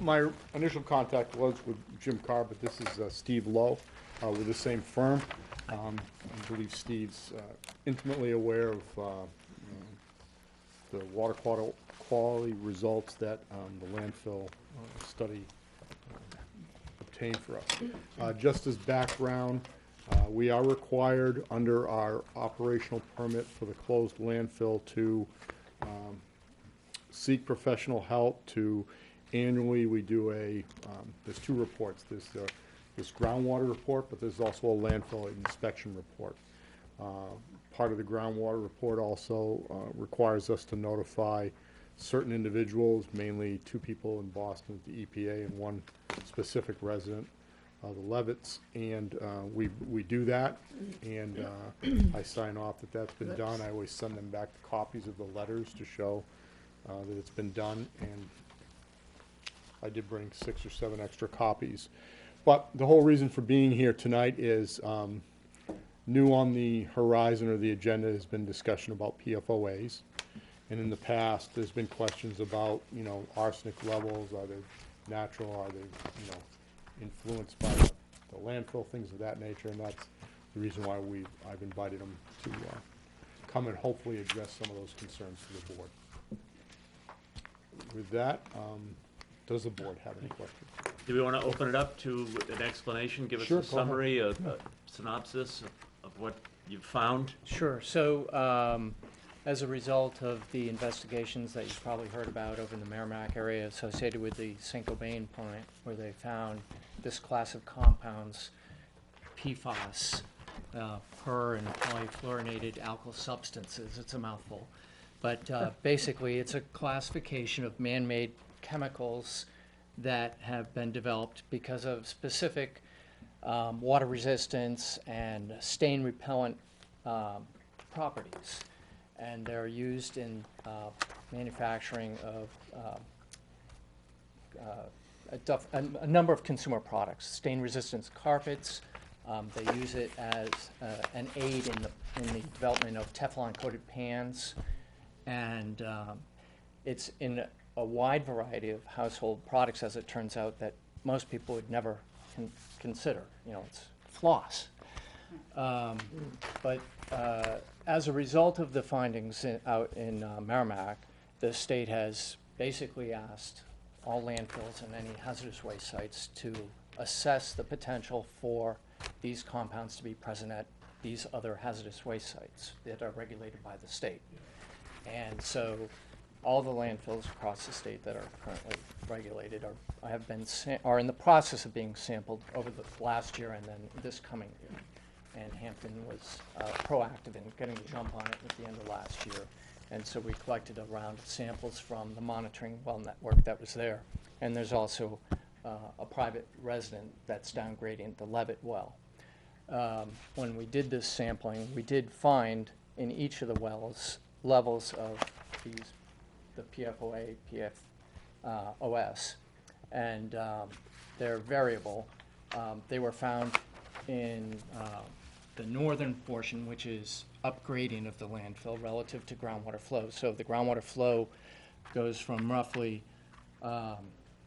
my initial contact was with Jim Carr, but this is uh, Steve Lowe uh, with the same firm. Um, I believe Steve's uh, intimately aware of uh, the water quality, quality results that um, the landfill uh, study uh, obtained for us. Uh, Just as background, uh, we are required under our operational permit for the closed landfill to um, seek professional help to annually, we do a, um, there's two reports. There's the, this groundwater report, but there's also a landfill inspection report. Uh, Part of the groundwater report also uh, requires us to notify certain individuals, mainly two people in Boston at the EPA and one specific resident, uh, the Levitts, and uh, we, we do that, and uh, I sign off that that's been done. I always send them back copies of the letters to show uh, that it's been done, and I did bring six or seven extra copies. But the whole reason for being here tonight is, um, new on the horizon or the agenda has been discussion about PFOAs. And in the past, there's been questions about, you know, arsenic levels, are they natural, are they, you know, influenced by the landfill, things of that nature, and that's the reason why we, I've invited them to, uh, come and hopefully address some of those concerns to the board. With that, um, does the board have any questions? Do we want to open it up to an explanation? Give us Sure, a go ahead. summary, a a synopsis of- of what you've found? Sure. So, um, as a result of the investigations that you've probably heard about over in the Merrimack area associated with the St. Gobain plant, where they found this class of compounds, PFAS, uh, per and polyfluorinated alkyl substances, it's a mouthful. But, uh, basically, it's a classification of man-made chemicals that have been developed because of specific um, water resistance and stain repellent um, properties. And they're used in uh, manufacturing of um, uh, a, a, a number of consumer products, stain resistance carpets. Um, they use it as uh, an aid in the in the development of Teflon coated pans, and um, it's in a wide variety of household products, as it turns out, that most people would never con- consider. You know, it's floss. Um, But uh, as a result of the findings in- out in uh, Merrimack, the state has basically asked all landfills and any hazardous waste sites to assess the potential for these compounds to be present at these other hazardous waste sites that are regulated by the state. And so, all the landfills across the state that are currently regulated are, have been, are in the process of being sampled over the last year and then this coming year. And Hampton was uh, proactive in getting a jump on it at the end of last year. And so we collected a round of samples from the monitoring well network that was there. And there's also uh, a private resident that's downgradient the Levitt well um, when we did this sampling, we did find in each of the wells levels of these, the PFOA, PFOS, and um, they're variable. Um, They were found in uh, the northern portion, which is upgradient of the landfill relative to groundwater flow. So the groundwater flow goes from roughly um,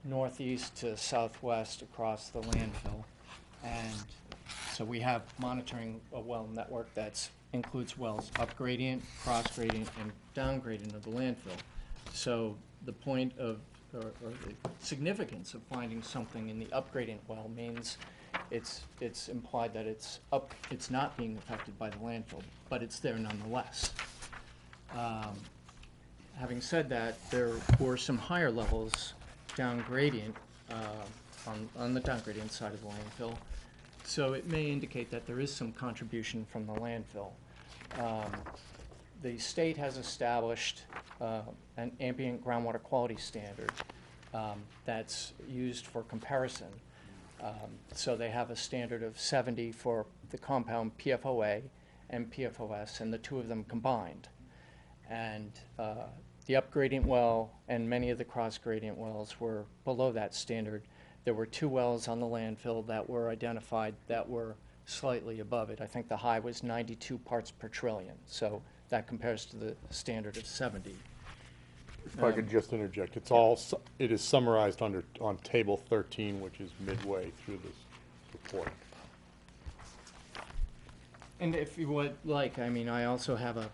northeast to southwest across the landfill. And so we have monitoring a well network that includes wells upgradient, cross-gradient, and downgradient of the landfill. So the point of, or, or the significance of finding something in the upgradient well means it's, it's implied that it's up, it's not being affected by the landfill, but it's there nonetheless. Um, Having said that, there were some higher levels down gradient, uh, on, on the down gradient side of the landfill. So it may indicate that there is some contribution from the landfill. Um, The state has established uh, an ambient groundwater quality standard um, that's used for comparison. Um, So they have a standard of 70 for the compound PFOA and PFOS, and the two of them combined. And uh, the upgradient well and many of the cross-gradient wells were below that standard. There were two wells on the landfill that were identified that were slightly above it. I think the high was 92 parts per trillion, so that compares to the standard of 70. If I could Um, just interject, it's all, su- it is summarized under, on table thirteen, which is midway through this report. And if you would like, I mean, I also have a,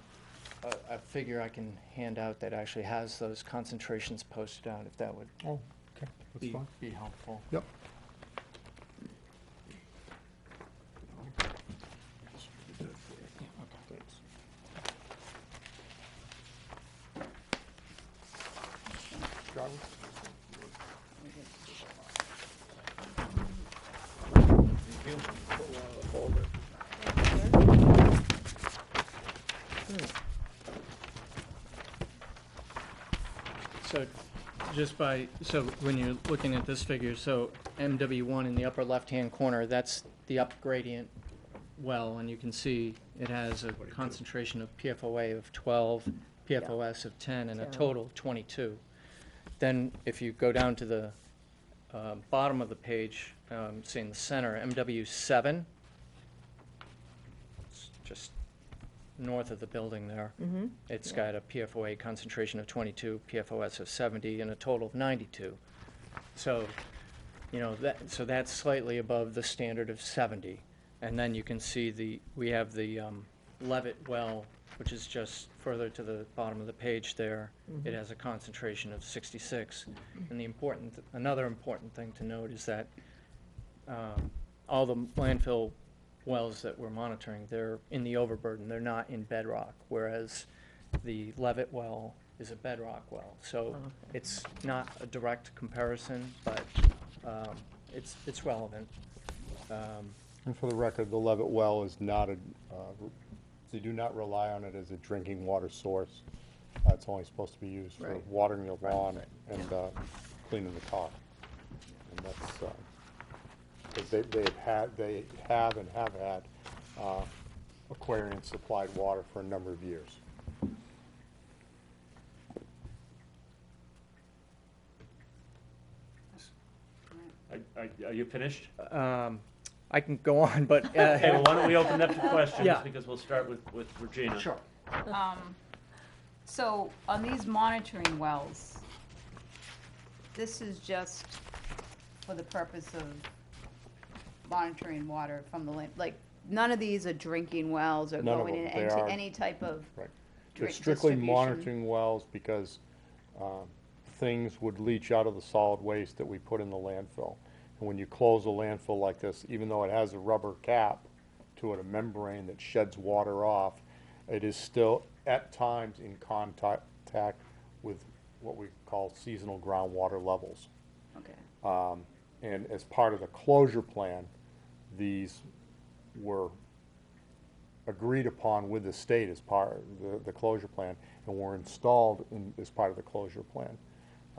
a, a figure I can hand out that actually has those concentrations posted out, if that would Oh, okay, that's be, fine. be helpful. Yep. Yeah, okay. Jarvis? So, just by, so when you're looking at this figure, so MW one in the upper left-hand corner, that's the up gradient well, and you can see it has a concentration of PFOA of twelve, PFOS of ten, and a total of twenty-two. Then, if you go down to the, uh, bottom of the page, um, say in the center, MW seven, it's just north of the building there. Mm-hmm. It's got a PFOA concentration of twenty-two, PFOS of seventy, and a total of ninety-two. So, you know, that, so that's slightly above the standard of seventy. And then you can see the, we have the, um, Levitt well, which is just further to the bottom of the page there. It has a concentration of sixty-six. And the important, another important thing to note is that, um, all the landfill wells that we're monitoring, they're in the overburden, they're not in bedrock, whereas the Levitt well is a bedrock well. So Okay. it's not a direct comparison, but um, it's, it's relevant. Um, And for the record, the Levitt well is not a, uh, they do not rely on it as a drinking water source. Uh, It's only supposed to be used for Right. watering your lawn right, and uh, cleaning the car. And that's, uh, 'cause they, they've had, they have and have had uh, Aquarion supplied water for a number of years. Are, are- are you finished? um, I can go on, but. uh, Okay, well, why don't we open up to questions, Yeah. because we'll start with, with Regina. Sure. Um, so on these monitoring wells, this is just for the purpose of monitoring water from the land, like, none of these are drinking wells or None of going in them. They into are- any type of, Right. They're Drink strictly distribution. monitoring wells because um, things would leach out of the solid waste that we put in the landfill. And when you close a landfill like this, even though it has a rubber cap to it, a membrane that sheds water off, it is still at times in contact with what we call seasonal groundwater levels. okay. Um, And as part of the closure plan, these were agreed upon with the state as part, of the, the closure plan, and were installed in, as part of the closure plan.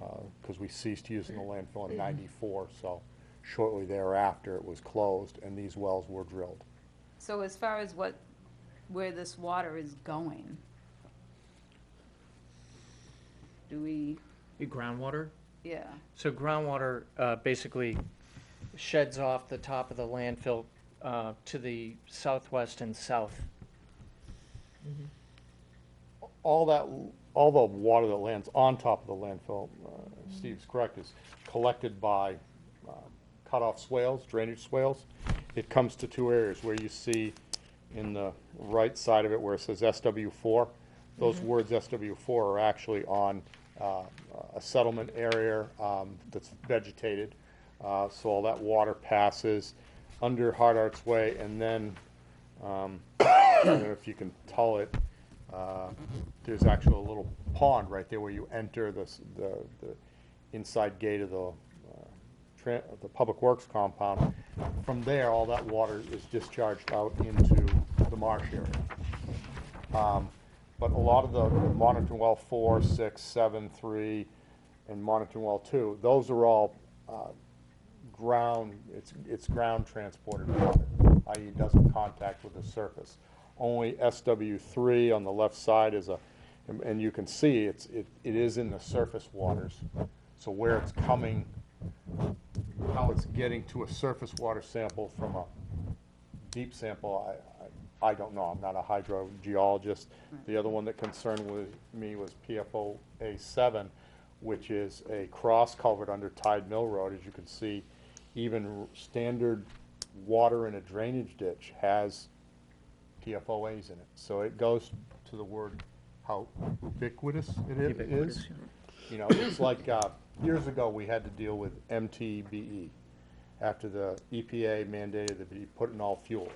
Uh, because we ceased using the landfill in mm-hmm. ninety-four, so shortly thereafter, it was closed, and these wells were drilled. So as far as what, where this water is going, do we, Groundwater? Yeah, So groundwater uh, basically sheds off the top of the landfill uh, to the southwest and south. all that, all the water that lands on top of the landfill, uh, Steve's correct, is collected by um, cut-off swales, drainage swales. It comes to two areas where you see in the right side of it where it says SW four. Those words SW four are actually on uh, a settlement area um, that's vegetated. Uh, So all that water passes under Hardardt Way and then um, I don't know if you can tell it, uh, there's actually a little pond right there where you enter the, the, the inside gate of the, uh, the Public Works compound. From there, all that water is discharged out into the marsh area. Um, But a lot of the monitoring well four, six, seven, three, and monitoring well two, those are all, uh, ground, it's, it's ground transported water, i.e. doesn't contact with the surface. Only SW three on the left side is a, and- and you can see it's, it, it is in the surface waters. So where it's coming, how it's getting to a surface water sample from a deep sample, I, I don't know, I'm not a hydrogeologist. The other one that concerned with me was PFO A seven, which is a cross culvert under Tide Mill Road. As you can see, even r- standard water in a drainage ditch has PFOAs in it. So it goes to the word how ubiquitous it i- is. You know, it's like, uh, years ago, we had to deal with MTBE after the EPA mandated that be put in all fuels.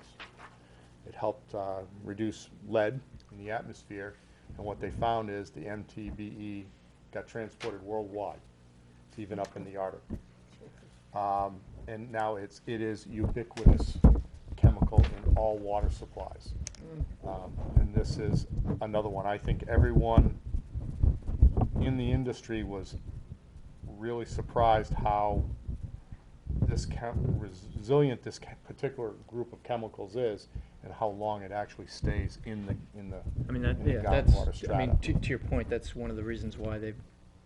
It helped, uh, reduce lead in the atmosphere, and what they found is the MTBE got transported worldwide. It's even up in the Arctic. Um, and now it's, it is ubiquitous chemical in all water supplies. Um, and this is another one. I think everyone in the industry was really surprised how this resilient this particular group of chemicals is and how long it actually stays in the, in the, I mean, that, in the yeah, that's, groundwater I strata. mean, to, to your point, that's one of the reasons why they've,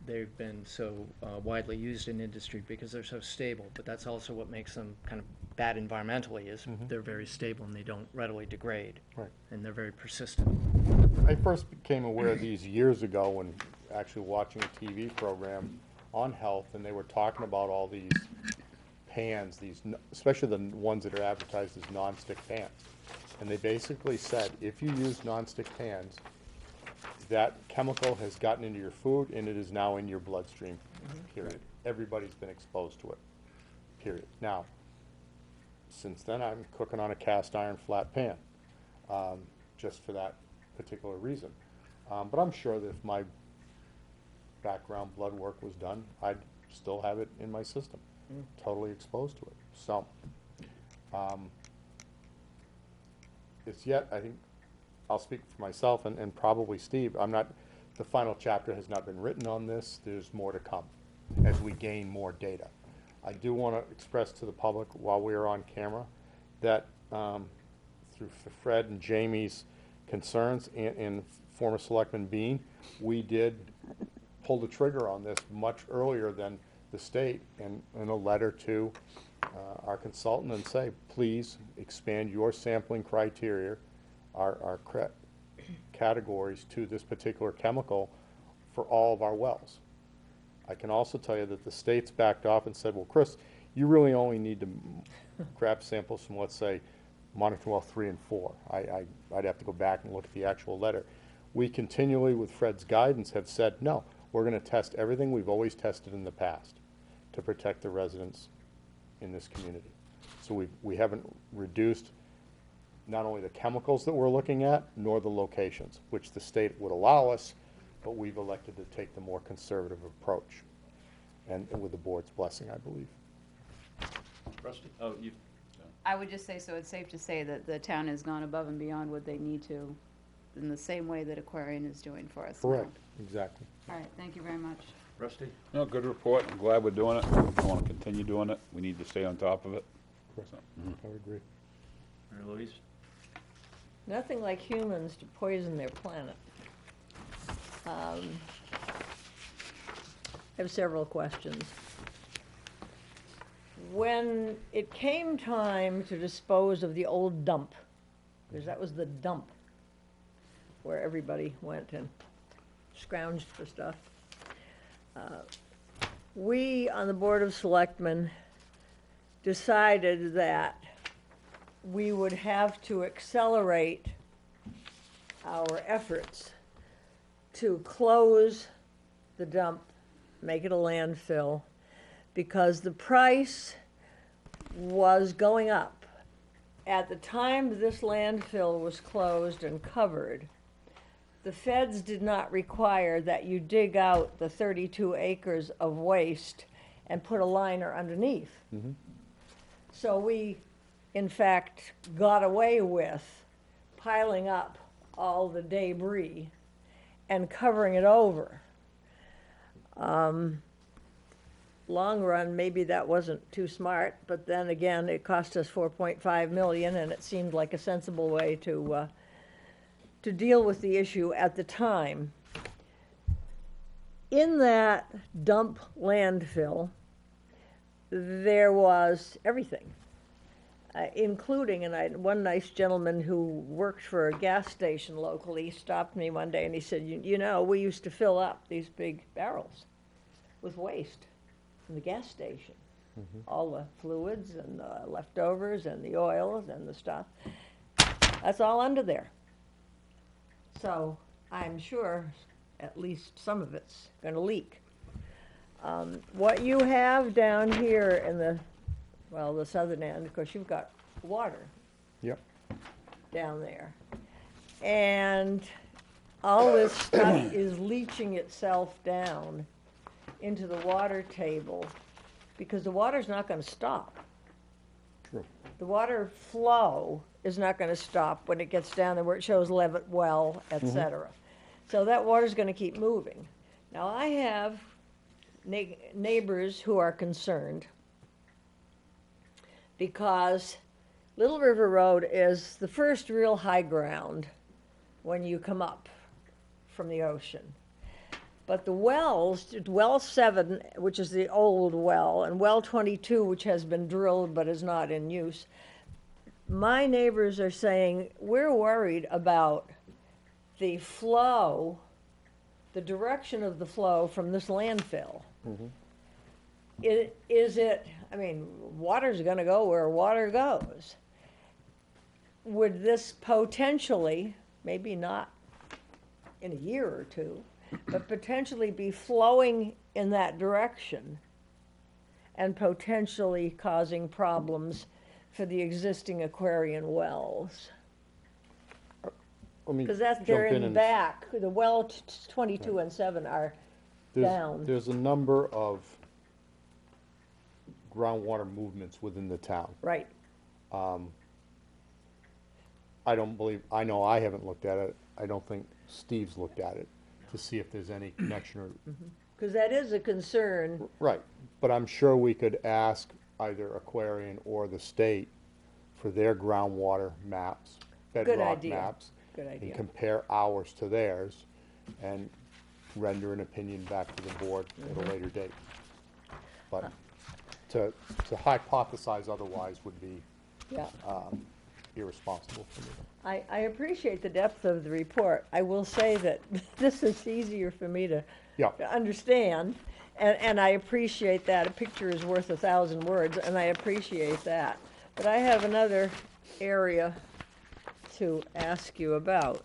they've been so uh, widely used in industry, because they're so stable, but that's also what makes them kind of bad environmentally, is Mhm. they're very stable and they don't readily degrade, Right. and they're very persistent. I first became aware of these years ago when actually watching a TV program on health, and they were talking about all these pans, these, n- especially the ones that are advertised as nonstick pans. And they basically said, if you use nonstick pans, that chemical has gotten into your food and it is now in your bloodstream, period. Everybody's been exposed to it, period. Now, since then, I'm cooking on a cast iron flat pan, um, just for that particular reason. Um, but I'm sure that if my background blood work was done, I'd still have it in my system, totally exposed to it. So, um, it's yet, I think, I'll speak for myself and, and probably Steve, I'm not, the final chapter has not been written on this, there's more to come as we gain more data. I do want to express to the public while we are on camera that, um, through Fred and Jamie's concerns and, and former Selectman Bean, we did pull the trigger on this much earlier than the state and, in a letter to, uh, our consultant and say, please expand your sampling criteria, our, our categories to this particular chemical for all of our wells. I can also tell you that the state's backed off and said, well, Chris, you really only need to grab samples from, let's say, monitor well three and four. I, I, I'd have to go back and look at the actual letter. We continually, with Fred's guidance, have said, no, we're gonna test everything we've always tested in the past to protect the residents in this community. So we, we haven't reduced not only the chemicals that we're looking at, nor the locations, which the state would allow us, but we've elected to take the more conservative approach. And and with the board's blessing, I believe. Rusty? Oh, you, I would just say, so it's safe to say that the town has gone above and beyond what they need to, in the same way that Aquarion is doing for us now. Correct, exactly. All right, thank you very much. Rusty? No, good report. I'm glad we're doing it. I want to continue doing it. We need to stay on top of it. Correct. So, I would agree. Mary Louise? Nothing like humans to poison their planet. Um, I have several questions. When it came time to dispose of the old dump, because that was the dump where everybody went and scrounged for stuff, we on the Board of Selectmen decided that we would have to accelerate our efforts to close the dump, make it a landfill, because the price was going up. At the time this landfill was closed and covered, the feds did not require that you dig out the thirty-two acres of waste and put a liner underneath. So we, in fact, got away with piling up all the debris and covering it over. Um, long run, maybe that wasn't too smart, but then again, it cost us four point five million, and it seemed like a sensible way to, uh, to deal with the issue at the time. In that dump landfill, there was everything. uh, including, and I, one nice gentleman who worked for a gas station locally stopped me one day and he said, you, you know, we used to fill up these big barrels with waste from the gas station. All the fluids and the leftovers and the oils and the stuff. That's all under there. So I'm sure at least some of it's gonna leak. Um, what you have down here in the, well, the southern end, of course, you've got water Yep. down there. And all this stuff is leaching itself down into the water table because the water's not gonna stop. True. The water flow is not gonna stop when it gets down there where it shows Levitt Well, et mm-hmm. cetera. So that water's gonna keep moving. Now, I have neigh- neighbors who are concerned because Little River Road is the first real high ground when you come up from the ocean. But the wells, well seven, which is the old well, and well twenty-two, which has been drilled but is not in use, my neighbors are saying, we're worried about the flow, the direction of the flow from this landfill. Mm-hmm. I- Is it, I mean, water's gonna go where water goes. Would this potentially, maybe not in a year or two, but potentially be flowing in that direction and potentially causing problems for the existing Aquarion wells? Let me Because that's, jump they're in and- back, the well t- t- twenty-two and seven are There's- down. There's a number of groundwater movements within the town. Right, um, I don't believe, I know I haven't looked at it. I don't think Steve's looked at it to see if there's any connection or, mm-hmm. because that is a concern, right. But I'm sure we could ask either Aquarion or the state for their groundwater maps, bedrock idea. maps. Good idea. And compare ours to theirs and render an opinion back to the board at Mm-hmm. a later date. But to, to hypothesize otherwise would be yeah. irresponsible for me. I, I appreciate the depth of the report. I will say that this is easier for me to, Yeah. to understand, and, and I appreciate that. A picture is worth a thousand words, and I appreciate that. But I have another area to ask you about,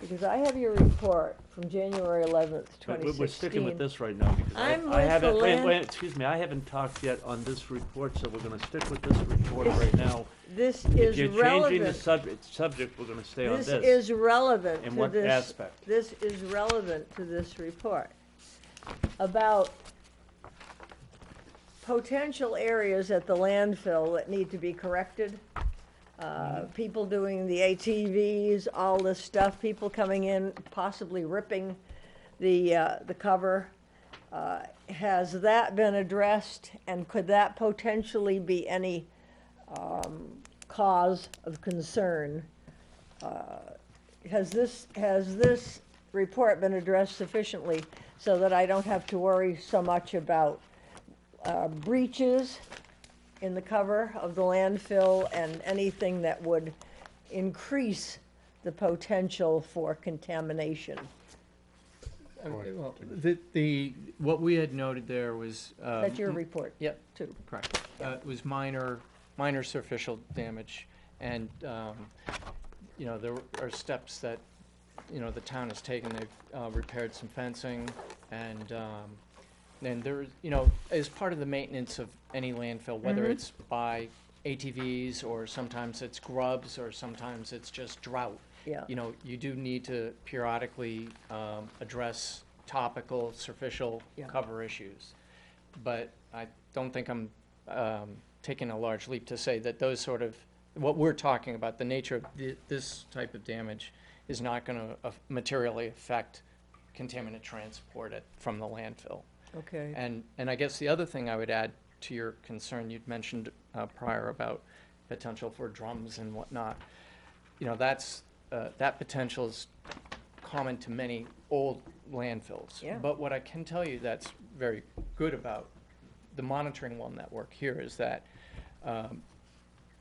because I have your report from January eleventh, But twenty we're- We're sticking with this right now because I, I'm I with haven't, the wait, land- wait, excuse me, I haven't talked yet on this report, so we're gonna stick with this report right now. This If is you're changing the relevant. subject, subject, we're gonna stay on This this. is relevant In to what this. aspect? This is relevant to this report. About potential areas at the landfill that need to be corrected. Uh, people doing the ATVs, all this stuff, people coming in, possibly ripping the, uh, the cover. Uh, Has that been addressed, and could that potentially be any, um, cause of concern? has this, has this report been addressed sufficiently so that I don't have to worry so much about uh, breaches in the cover of the landfill and anything that would increase the potential for contamination? Uh, Well, the, the, what we had noted there was. um, That's your report, Yep, too. correct. Uh, It was minor, minor superficial damage, and, um, you know, there are steps that, you know, the town has taken. They've uh, repaired some fencing, and, um, and there, you know, as part of the maintenance of any landfill, whether Mhm. it's by ATVs, or sometimes it's grubs, or sometimes it's just drought, Yeah. you know, you do need to periodically um, address topical, superficial Yeah. cover issues. But I don't think I'm um, taking a large leap to say that those sort of, what we're talking about, the nature of thi- this type of damage is not going to materially affect contaminant transport at, from the landfill. Okay. And, and I guess the other thing I would add to your concern, you'd mentioned uh, prior about potential for drums and whatnot. You know, that's, uh, that potential is common to many old landfills. Yeah. But what I can tell you that's very good about the monitoring well network here is that um,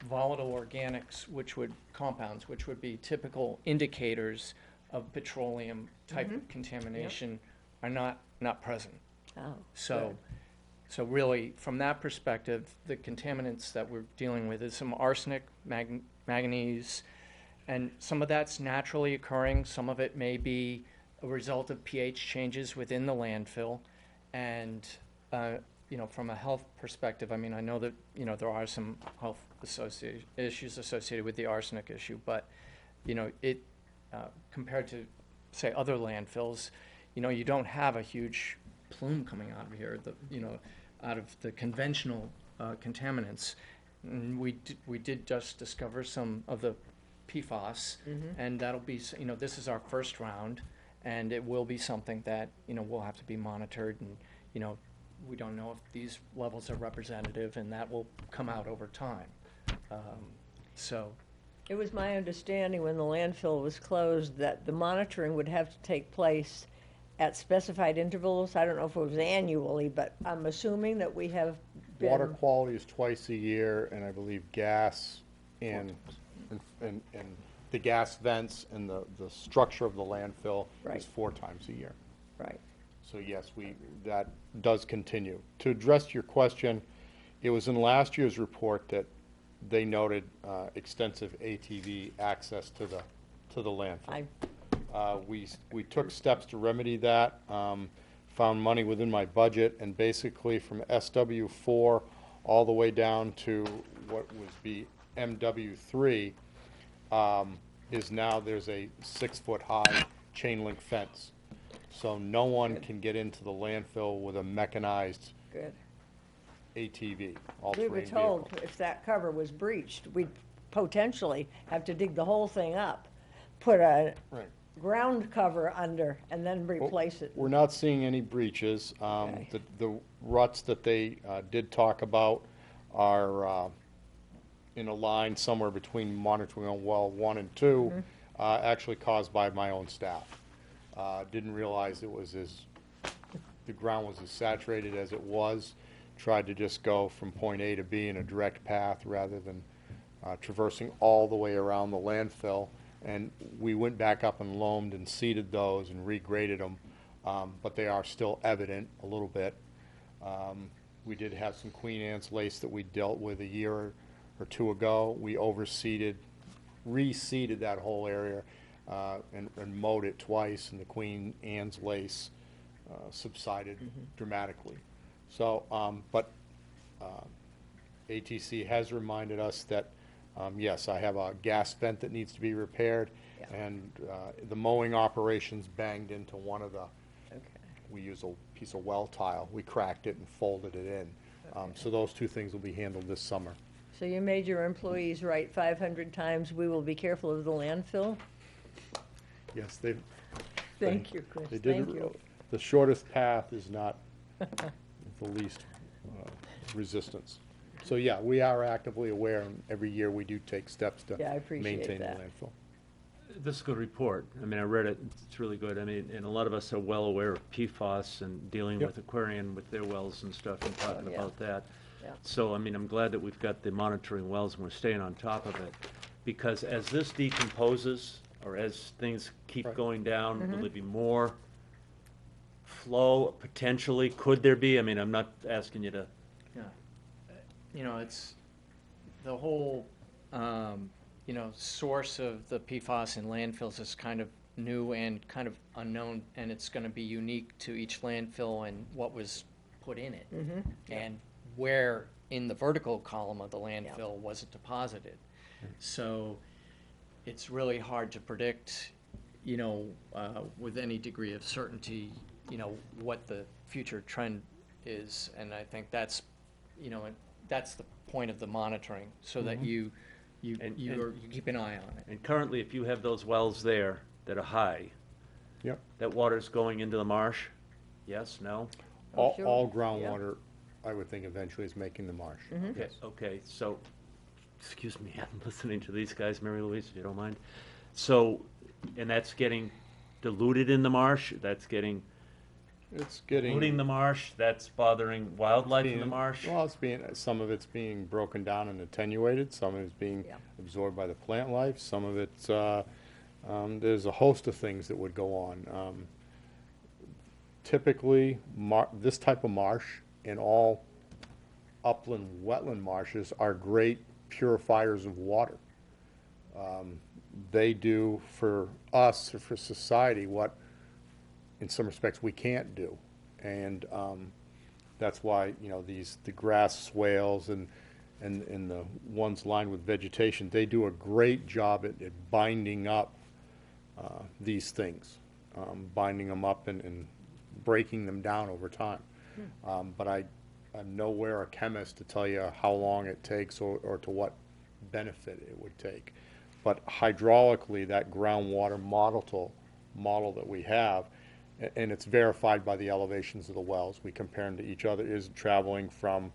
volatile organics, which would, compounds, which would be typical indicators of petroleum type of contamination, are not, not present. Oh, So, so really, from that perspective, the contaminants that we're dealing with is some arsenic, mag- manganese, and some of that's naturally occurring, some of it may be a result of pH changes within the landfill. And, uh, you know, from a health perspective, I mean, I know that, you know, there are some health associated, issues associated with the arsenic issue, but, you know, it, uh, compared to, say, other landfills, you know, you don't have a huge plume coming out of here, the, you know, out of the conventional uh, contaminants. And we, d- we did just discover some of the PFAS, and that'll be, s- you know, this is our first round, and it will be something that, you know, will have to be monitored, and, you know, we don't know if these levels are representative, and that will come out over time. Um, So, It was my understanding when the landfill was closed that the monitoring would have to take place at specified intervals. I don't know if it was annually, but I'm assuming that we have Water quality is twice a year, and I believe gas and, and- and, and the gas vents and the, the structure of the landfill Right. is four times a year. right. So yes, we, that does continue. To address your question, it was in last year's report that they noted uh, extensive ATV access to the, to the landfill. I, Uh, we, we took steps to remedy that, um, found money within my budget, and basically from SW four all the way down to what would be MW three, um, is now there's a six-foot-high chain link fence. So no one can get into the landfill with a mechanized good. ATV, We all-terrain were vehicle. told if that cover was breached, we'd potentially have to dig the whole thing up, put a Right. ground cover under, and then replace it. We're not seeing any breaches. Um, Okay. The the ruts that they uh, did talk about are uh, in a line somewhere between monitoring on well one and two, uh, actually caused by my own staff. Uh, Didn't realize it was as, the ground was as saturated as it was. Tried to just go from point A to B in a direct path rather than uh, traversing all the way around the landfill. And we went back up and loamed and seeded those and regraded them, um, but they are still evident a little bit. Um, We did have some Queen Anne's lace that we dealt with a year or two ago. We overseeded, reseeded that whole area uh, and and mowed it twice, and the Queen Anne's lace uh, subsided dramatically. So, um, but uh, ATC has reminded us that, um, yes, I have a gas vent that needs to be repaired, Yeah. and uh, the mowing operations banged into one of the, Okay. we use a piece of well tile, we cracked it and folded it in. Um, So those two things will be handled this summer. So you made your employees write five hundred times, we will be careful of the landfill? Yes, they, Thank you, Chris, they did, thank you. the shortest path is not the least uh, resistance. So, yeah, we are actively aware, and every year we do take steps to Yeah, I appreciate maintain the that. landfill. This is a good report. I mean, I read it, it's really good. I mean, and a lot of us are well aware of PFAS and dealing Yep. with Aquarion with their wells and stuff and talking yeah. about that. Yeah. So, I mean, I'm glad that we've got the monitoring wells and we're staying on top of it. Because as this decomposes, or as things keep Right. going down, Mm-hmm. will there be more flow potentially? Could there be? I mean, I'm not asking you to, Yeah. You know, it's, the whole, um, you know, source of the PFAS in landfills is kind of new and kind of unknown, and it's gonna be unique to each landfill and what was put in it. And where in the vertical column of the landfill was it deposited. So it's really hard to predict, you know, uh, with any degree of certainty, you know, what the future trend is. And I think that's, you know, and that's the point of the monitoring, so that you, you, And- you and- are- you keep an eye on it. and currently, if you have those wells there that are high, Yep. that water's going into the marsh? Yes, no? All, sure. all Yeah. groundwater, I would think eventually is making the marsh. Okay, Yes. okay, so, excuse me, I'm listening to these guys, Mary Louise, if you don't mind. So, and that's getting diluted in the marsh, that's getting It's getting. polluting the marsh, that's bothering wildlife in the being- marsh. Well, it's being, some of it's being broken down and attenuated, some of it's being Yeah. absorbed by the plant life, some of it's, uh, um, there's a host of things that would go on. Um, Typically, mar, this type of marsh and all upland, wetland marshes are great purifiers of water. Um, They do for us, or for society, what in some respects we can't do. And, um, that's why, you know, these, the grass swales and, and, and the ones lined with vegetation, they do a great job at, at binding up, uh, these things. Um, binding them up and, and breaking them down over time. Um, but I, I'm nowhere a chemist to tell you how long it takes or, or to what benefit it would take. But hydraulically, that groundwater model to, model that we have, and it's verified by the elevations of the wells, we compare them to each other, is traveling from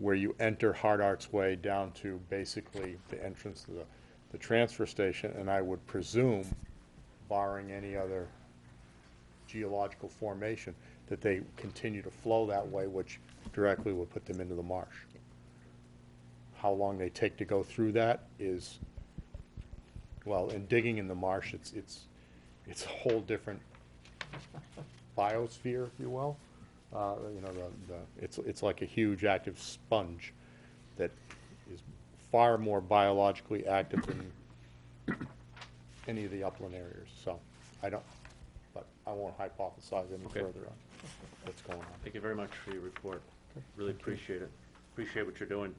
where you enter Hardardt Way down to basically the entrance to the, the transfer station, and I would presume, barring any other geological formation, that they continue to flow that way, which directly would put them into the marsh. How long they take to go through that is, well, in digging in the marsh, it's, it's, it's a whole different biosphere, if you will. Uh, you know, the, the, it's, it's like a huge active sponge that is far more biologically active than any of the upland areas, so, I don't, but I won't hypothesize any Okay. further on what's going on. Thank you very much for your report. Really appreciate it. Appreciate what you're doing.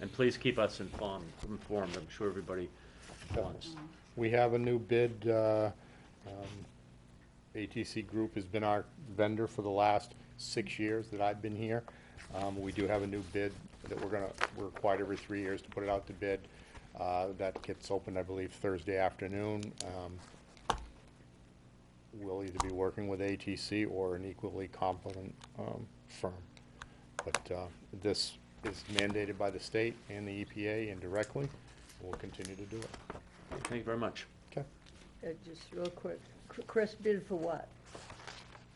And please keep us informed, informed. I'm sure everybody wants. We have a new bid, uh, um, ATC Group has been our vendor for the last six years that I've been here. Um, we do have a new bid that we're gonna, we're required every three years to put it out to bid. Uh, that gets opened, I believe, Thursday afternoon. Um, We'll either be working with ATC or an equally competent, um, firm. But, uh, this is mandated by the state and the EPA indirectly. We'll continue to do it. Thank you very much. Okay. Uh, Just real quick, Chris bid for what?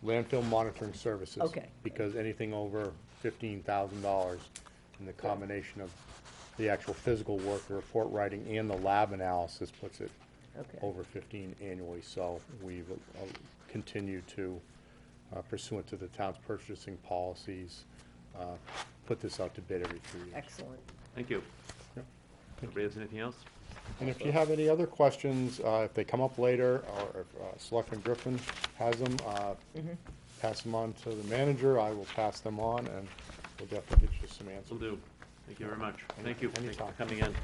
Landfill monitoring services. Okay. Because anything over fifteen thousand dollars in the combination of the actual physical work, the report writing, and the lab analysis puts it Okay. over fifteen annually. So we've uh, continued to uh, pursuant to the town's purchasing policies, uh, put this out to bid every three years. Excellent. Thank you. Yep. Anybody has anything else? And if you have any other questions, uh, if they come up later, or if uh, Selectman Griffin has them, uh, pass them on to the manager, I will pass them on, and we'll definitely get you some Will answers. do. Thank you very much. Thank you. Thank you Anytime. for coming in.